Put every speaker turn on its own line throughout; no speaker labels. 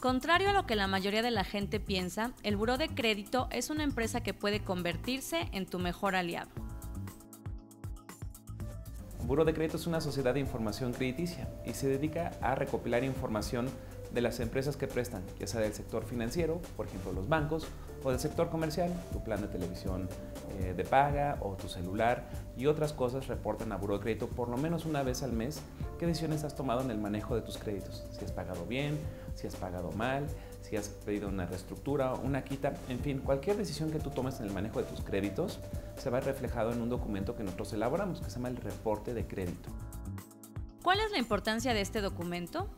Contrario a lo que la mayoría de la gente piensa, el buró de crédito es una empresa que puede convertirse en tu mejor aliado.
Buró de Crédito es una sociedad de información crediticia y se dedica a recopilar información de las empresas que prestan, ya sea del sector financiero, por ejemplo los bancos, o del sector comercial, tu plan de televisión eh, de paga o tu celular y otras cosas reportan a Buró de Crédito por lo menos una vez al mes qué decisiones has tomado en el manejo de tus créditos, si has pagado bien, si has pagado mal, si has pedido una reestructura, una quita, en fin, cualquier decisión que tú tomes en el manejo de tus créditos se va reflejado en un documento que nosotros elaboramos, que se llama el reporte de crédito.
¿Cuál es la importancia de este documento?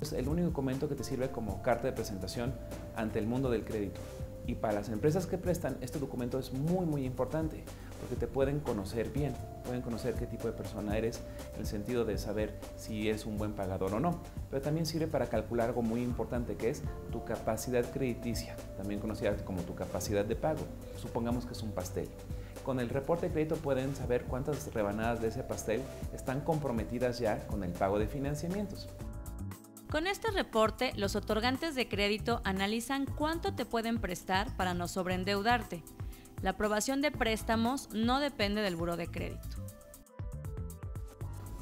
Es el único documento que te sirve como carta de presentación ante el mundo del crédito. Y para las empresas que prestan, este documento es muy, muy importante porque te pueden conocer bien, pueden conocer qué tipo de persona eres, en el sentido de saber si eres un buen pagador o no. Pero también sirve para calcular algo muy importante que es tu capacidad crediticia, también conocida como tu capacidad de pago. Supongamos que es un pastel. Con el reporte de crédito pueden saber cuántas rebanadas de ese pastel están comprometidas ya con el pago de financiamientos.
Con este reporte, los otorgantes de crédito analizan cuánto te pueden prestar para no sobreendeudarte. La aprobación de préstamos no depende del buro de crédito.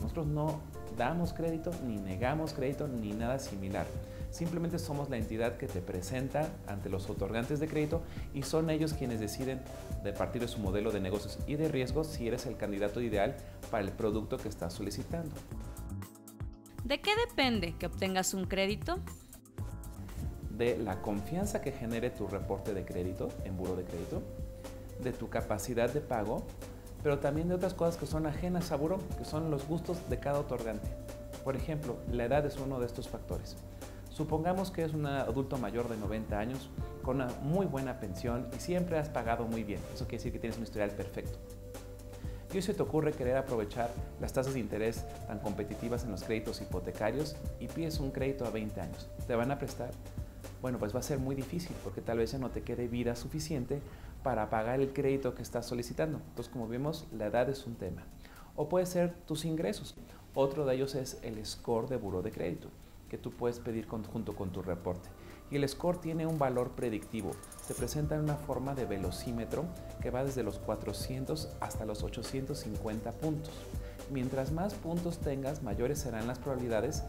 Nosotros no damos crédito, ni negamos crédito, ni nada similar. Simplemente somos la entidad que te presenta ante los otorgantes de crédito y son ellos quienes deciden, de partir de su modelo de negocios y de riesgos, si eres el candidato ideal para el producto que estás solicitando.
¿De qué depende que obtengas un crédito?
De la confianza que genere tu reporte de crédito en buro de crédito, de tu capacidad de pago, pero también de otras cosas que son ajenas a buro, que son los gustos de cada otorgante. Por ejemplo, la edad es uno de estos factores. Supongamos que es un adulto mayor de 90 años con una muy buena pensión y siempre has pagado muy bien. Eso quiere decir que tienes un historial perfecto hoy se te ocurre querer aprovechar las tasas de interés tan competitivas en los créditos hipotecarios y pides un crédito a 20 años. ¿Te van a prestar? Bueno, pues va a ser muy difícil porque tal vez ya no te quede vida suficiente para pagar el crédito que estás solicitando. Entonces, como vemos, la edad es un tema. O puede ser tus ingresos. Otro de ellos es el score de buro de crédito, que tú puedes pedir junto con tu reporte y el score tiene un valor predictivo. Se presenta en una forma de velocímetro que va desde los 400 hasta los 850 puntos. Mientras más puntos tengas, mayores serán las probabilidades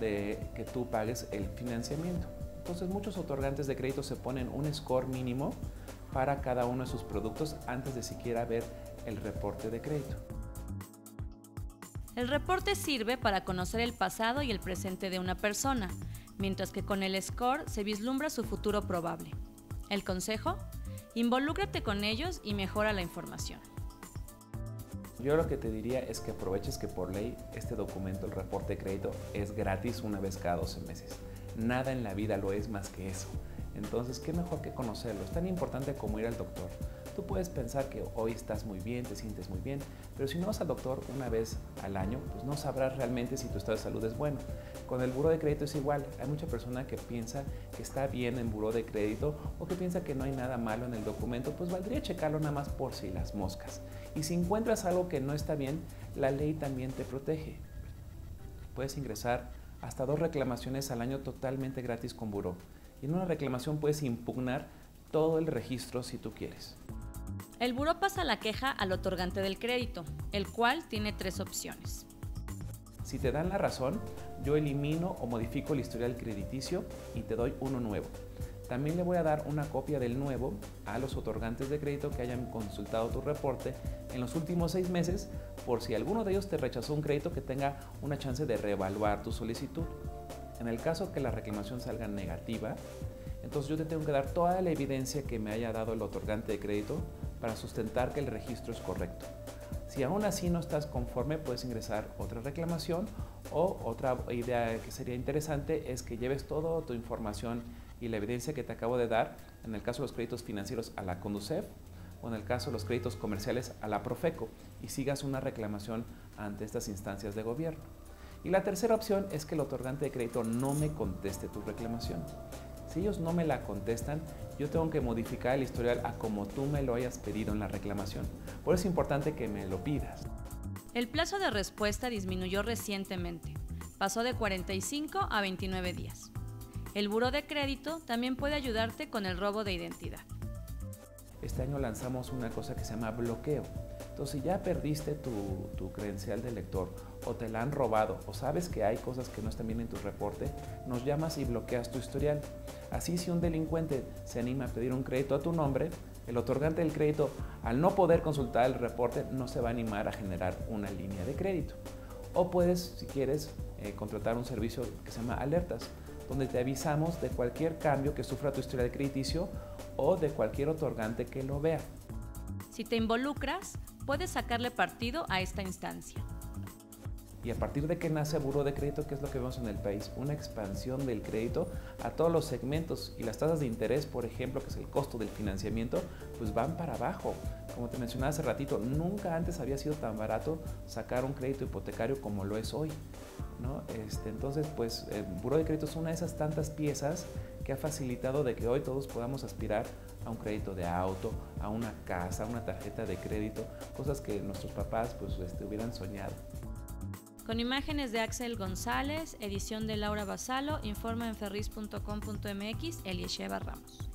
de que tú pagues el financiamiento. Entonces muchos otorgantes de crédito se ponen un score mínimo para cada uno de sus productos antes de siquiera ver el reporte de crédito.
El reporte sirve para conocer el pasado y el presente de una persona mientras que con el score se vislumbra su futuro probable. El consejo, involúcrate con ellos y mejora la información.
Yo lo que te diría es que aproveches que por ley este documento, el reporte de crédito, es gratis una vez cada 12 meses. Nada en la vida lo es más que eso. Entonces, ¿qué mejor que conocerlo? Es tan importante como ir al doctor. Tú puedes pensar que hoy estás muy bien, te sientes muy bien, pero si no vas al doctor una vez al año, pues no sabrás realmente si tu estado de salud es bueno. Con el buro de crédito es igual. Hay mucha persona que piensa que está bien en buro de crédito o que piensa que no hay nada malo en el documento, pues valdría checarlo nada más por si las moscas. Y si encuentras algo que no está bien, la ley también te protege. Puedes ingresar hasta dos reclamaciones al año totalmente gratis con buro. Y en una reclamación puedes impugnar todo el registro si tú quieres.
El buró pasa la queja al otorgante del crédito, el cual tiene tres opciones.
Si te dan la razón, yo elimino o modifico el historial crediticio y te doy uno nuevo. También le voy a dar una copia del nuevo a los otorgantes de crédito que hayan consultado tu reporte en los últimos seis meses por si alguno de ellos te rechazó un crédito que tenga una chance de reevaluar tu solicitud. En el caso que la reclamación salga negativa, entonces yo te tengo que dar toda la evidencia que me haya dado el otorgante de crédito para sustentar que el registro es correcto. Si aún así no estás conforme, puedes ingresar otra reclamación o otra idea que sería interesante es que lleves toda tu información y la evidencia que te acabo de dar, en el caso de los créditos financieros a la Conducef o en el caso de los créditos comerciales a la Profeco y sigas una reclamación ante estas instancias de gobierno. Y la tercera opción es que el otorgante de crédito no me conteste tu reclamación. Si ellos no me la contestan, yo tengo que modificar el historial a como tú me lo hayas pedido en la reclamación. Por eso es importante que me lo pidas.
El plazo de respuesta disminuyó recientemente. Pasó de 45 a 29 días. El buro de crédito también puede ayudarte con el robo de identidad.
Este año lanzamos una cosa que se llama bloqueo. Entonces, si ya perdiste tu, tu, credencial de lector o te la han robado o sabes que hay cosas que no están bien en tu reporte, nos llamas y bloqueas tu historial. Así, si un delincuente se anima a pedir un crédito a tu nombre, el otorgante del crédito, al no poder consultar el reporte, no se va a animar a generar una línea de crédito. O puedes, si quieres, eh, contratar un servicio que se llama alertas donde te avisamos de cualquier cambio que sufra tu historia de crediticio o de cualquier otorgante que lo vea.
Si te involucras, puedes sacarle partido a esta instancia.
Y a partir de que nace Buró de Crédito, ¿qué es lo que vemos en el país? Una expansión del crédito a todos los segmentos y las tasas de interés, por ejemplo, que es el costo del financiamiento, pues van para abajo. Como te mencionaba hace ratito, nunca antes había sido tan barato sacar un crédito hipotecario como lo es hoy. Este, entonces, pues el Buró de Crédito es una de esas tantas piezas que ha facilitado de que hoy todos podamos aspirar a un crédito de auto, a una casa, a una tarjeta de crédito, cosas que nuestros papás pues este, hubieran soñado.
Con imágenes de Axel González, edición de Laura Basalo, informa en ferris.com.mx, Ramos.